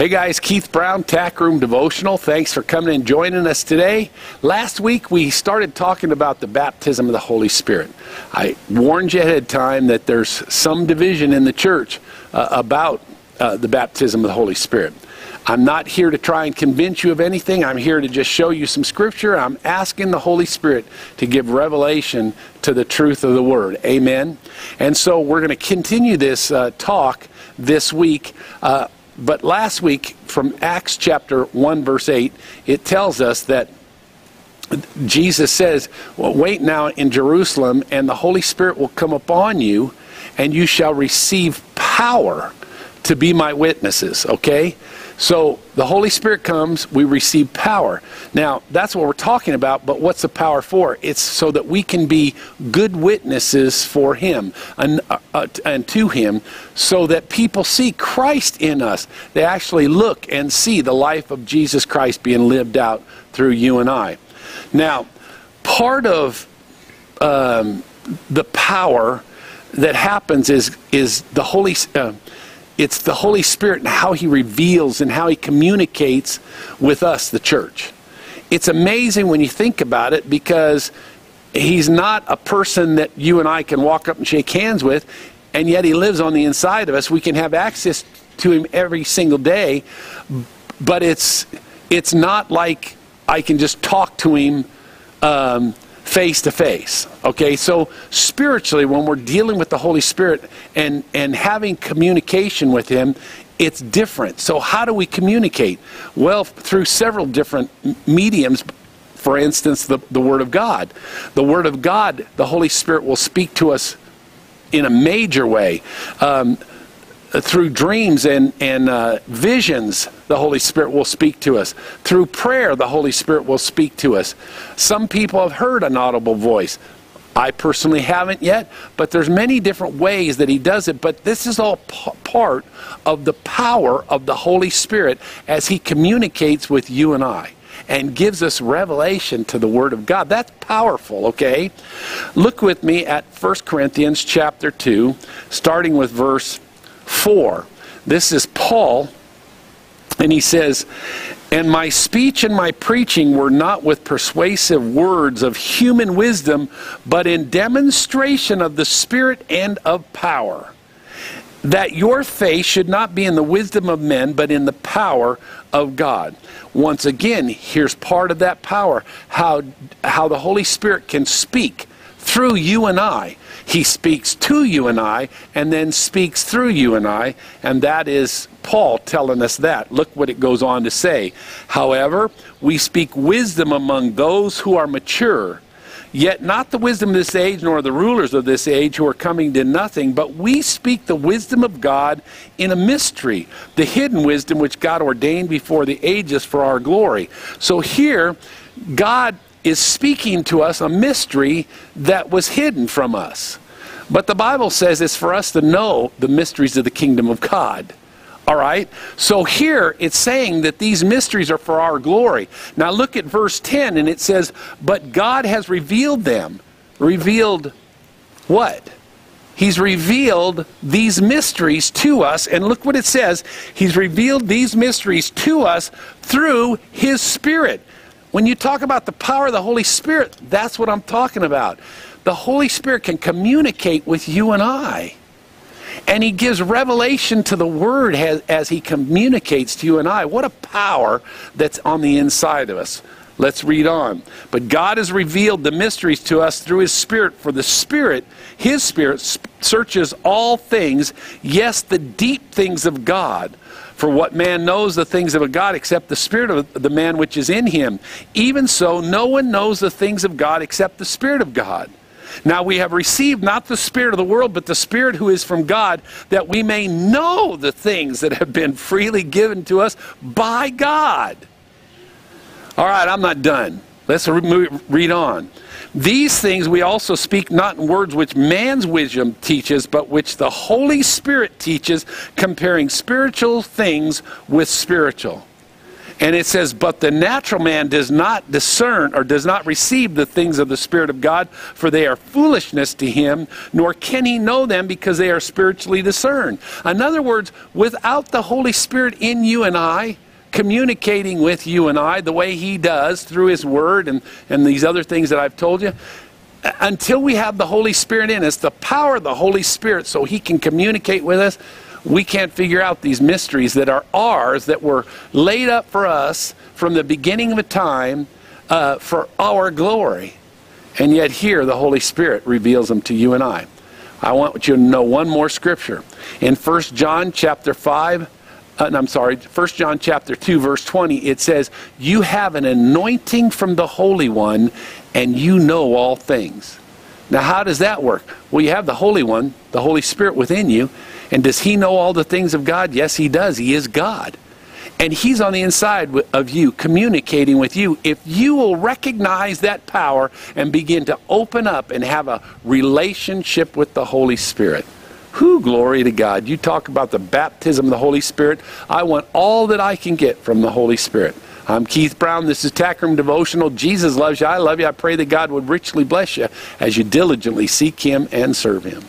Hey guys, Keith Brown, Tack Room Devotional. Thanks for coming and joining us today. Last week we started talking about the baptism of the Holy Spirit. I warned you ahead of time that there's some division in the church uh, about uh, the baptism of the Holy Spirit. I'm not here to try and convince you of anything. I'm here to just show you some scripture. I'm asking the Holy Spirit to give revelation to the truth of the Word. Amen. And so we're going to continue this uh, talk this week. Uh, but last week, from Acts chapter 1, verse 8, it tells us that Jesus says, well, Wait now in Jerusalem, and the Holy Spirit will come upon you, and you shall receive power to be my witnesses. Okay? So the Holy Spirit comes, we receive power. Now, that's what we're talking about, but what's the power for? It's so that we can be good witnesses for Him and, uh, uh, and to Him, so that people see Christ in us. They actually look and see the life of Jesus Christ being lived out through you and I. Now, part of um, the power that happens is, is the Holy uh, it's the Holy Spirit and how He reveals and how He communicates with us, the church. It's amazing when you think about it because He's not a person that you and I can walk up and shake hands with, and yet He lives on the inside of us. We can have access to Him every single day, but it's, it's not like I can just talk to Him. Um, face to face. Okay, so spiritually, when we're dealing with the Holy Spirit and, and having communication with Him, it's different. So, how do we communicate? Well, through several different mediums. For instance, the, the Word of God. The Word of God, the Holy Spirit will speak to us in a major way. Um, through dreams and, and uh, visions, the Holy Spirit will speak to us. Through prayer, the Holy Spirit will speak to us. Some people have heard an audible voice. I personally haven't yet, but there's many different ways that he does it. But this is all part of the power of the Holy Spirit as he communicates with you and I and gives us revelation to the Word of God. That's powerful, okay? Look with me at 1 Corinthians chapter 2, starting with verse 4. This is Paul, and he says, And my speech and my preaching were not with persuasive words of human wisdom, but in demonstration of the Spirit and of power. That your faith should not be in the wisdom of men, but in the power of God. Once again, here's part of that power how, how the Holy Spirit can speak through you and I. He speaks to you and I, and then speaks through you and I, and that is Paul telling us that. Look what it goes on to say. However, we speak wisdom among those who are mature, yet not the wisdom of this age, nor the rulers of this age who are coming to nothing, but we speak the wisdom of God in a mystery, the hidden wisdom which God ordained before the ages for our glory. So here, God is speaking to us a mystery that was hidden from us. But the Bible says it's for us to know the mysteries of the kingdom of God. All right? So here it's saying that these mysteries are for our glory. Now look at verse 10 and it says, But God has revealed them. Revealed what? He's revealed these mysteries to us. And look what it says. He's revealed these mysteries to us through His Spirit. When you talk about the power of the Holy Spirit, that's what I'm talking about. The Holy Spirit can communicate with you and I. And he gives revelation to the Word as, as, he communicates to you and I. What a power that's on the inside of us. Let's read on. But God has revealed the mysteries to us through his Spirit, for the Spirit, his Spirit, searches all things, yes, the deep things of God. For what man knows the things of a God except the Spirit of the man which is in him? Even so, no one knows the things of God except the Spirit of God. Now we have received not the Spirit of the world, but the Spirit who is from God, that we may know the things that have been freely given to us by God. All right, I'm not done. Let's re read on. These things we also speak not in words which man's wisdom teaches, but which the Holy Spirit teaches, comparing spiritual things with spiritual. And it says, But the natural man does not discern or does not receive the things of the Spirit of God, for they are foolishness to him, nor can he know them because they are spiritually discerned. In other words, without the Holy Spirit in you and I, communicating with you and I the way he does through his word and, and these other things that I've told you, until we have the Holy Spirit in us, the power of the Holy Spirit so he can communicate with us, we can't figure out these mysteries that are ours, that were laid up for us from the beginning of time uh, for our glory. And yet here the Holy Spirit reveals them to you and I. I want you to know one more scripture. In 1 John chapter 5, uh, I'm sorry, 1 John chapter 2 verse 20, it says, "You have an anointing from the Holy One, and you know all things." Now, how does that work? Well, you have the Holy One, the Holy Spirit within you, and does he know all the things of God? Yes, he does. He is God. And he's on the inside of you, communicating with you. If you will recognize that power and begin to open up and have a relationship with the Holy Spirit. Who glory to God. You talk about the baptism of the Holy Spirit. I want all that I can get from the Holy Spirit. I'm Keith Brown. This is Tack Room Devotional. Jesus loves you. I love you. I pray that God would richly bless you as you diligently seek Him and serve Him.